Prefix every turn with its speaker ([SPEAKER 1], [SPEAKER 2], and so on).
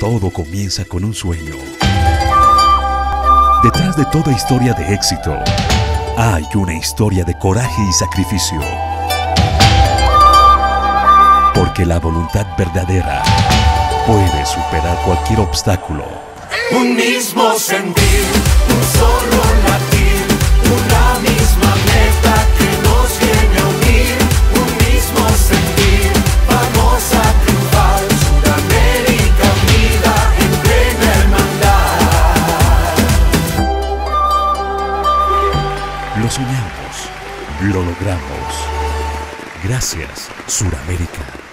[SPEAKER 1] Todo comienza con un sueño. Detrás de toda historia de éxito, hay una historia de coraje y sacrificio. Porque la voluntad verdadera puede superar cualquier obstáculo.
[SPEAKER 2] Un mismo sentir, un solo
[SPEAKER 1] Lo soñamos, lo logramos. Gracias, Suramérica.